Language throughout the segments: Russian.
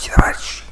Здравствуйте, товарищи!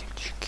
Крокодильчики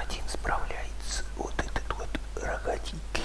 один справляется. Вот этот вот рогатенький.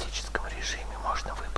Автоматическом режиме можно выбрать,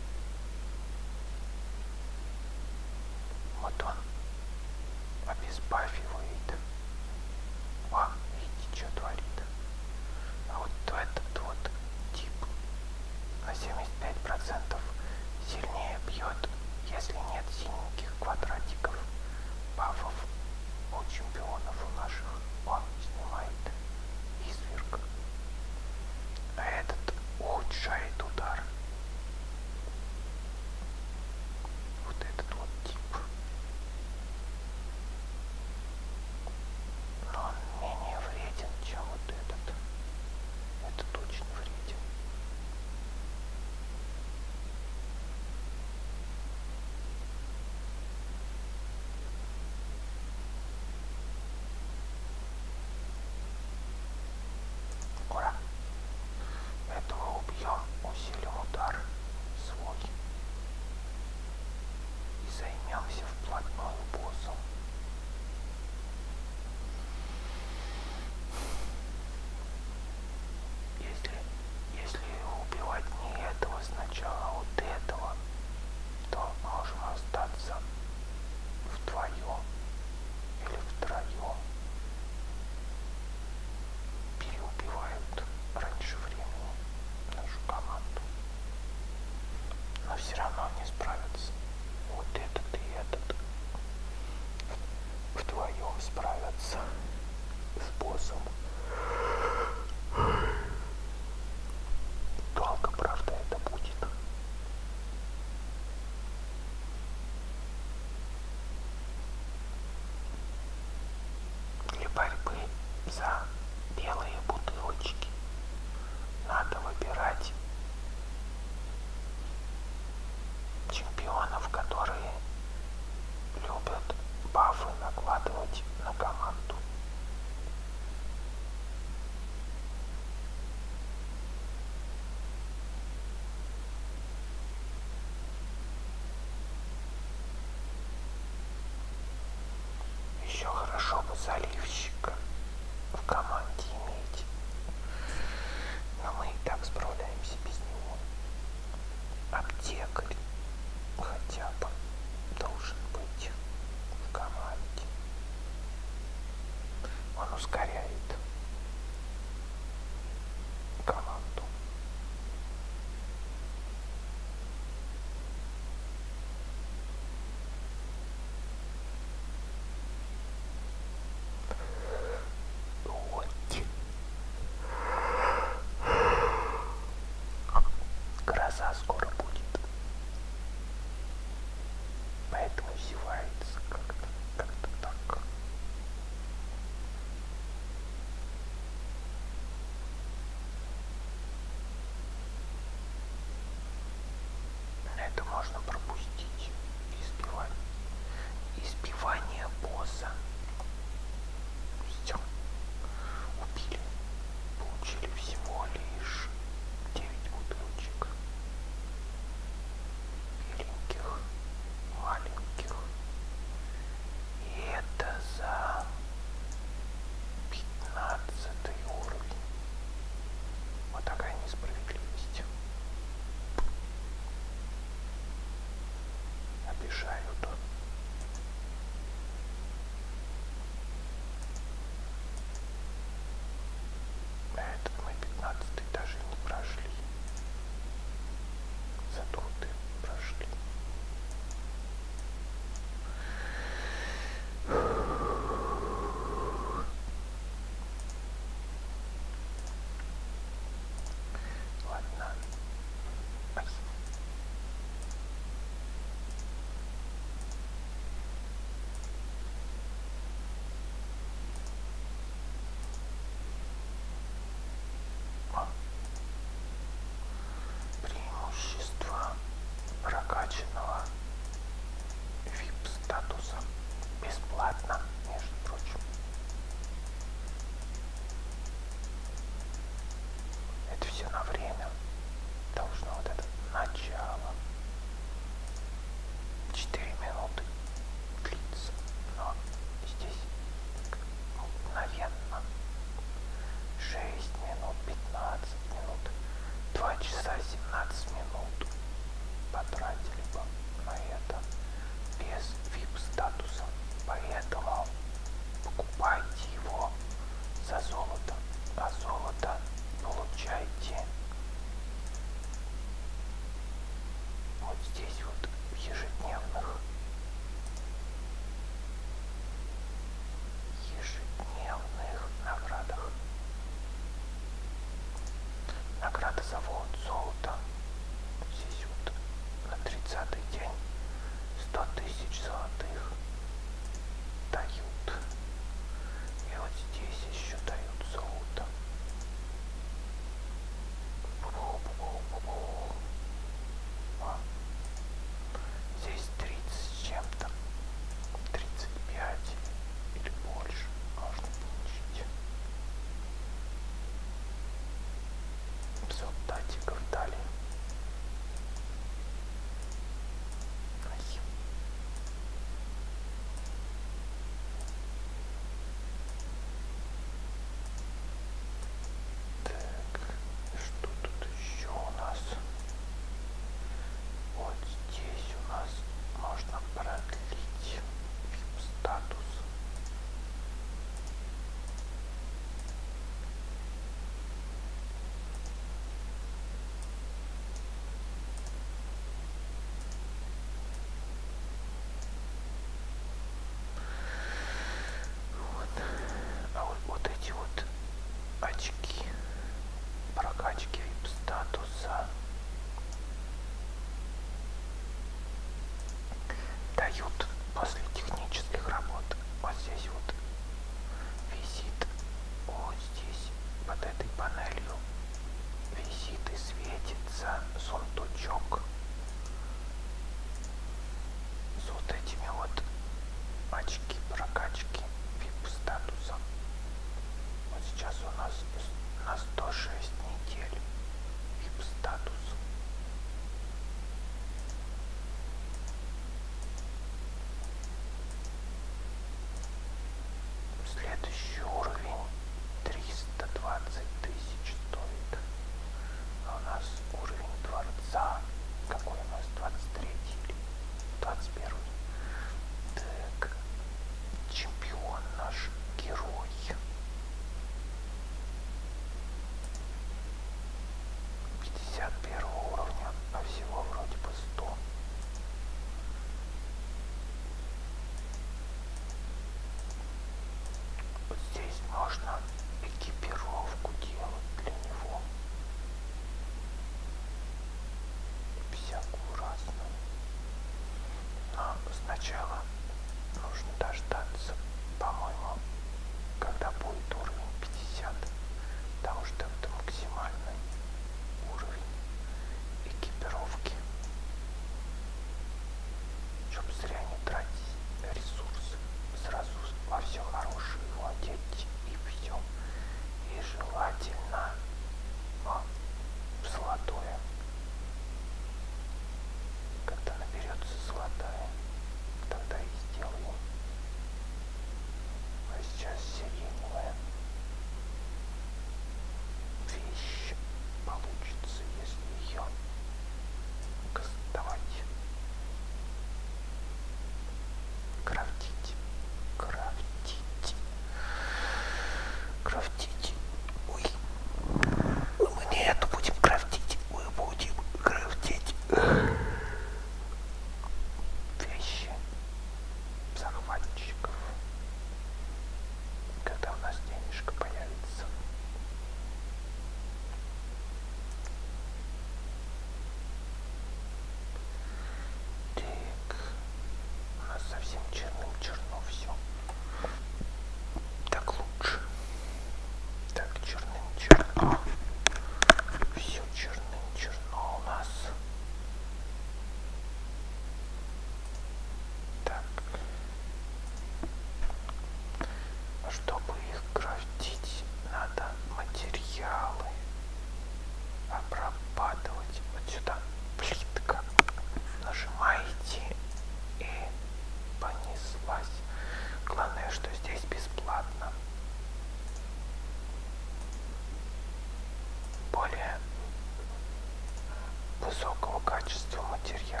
материалы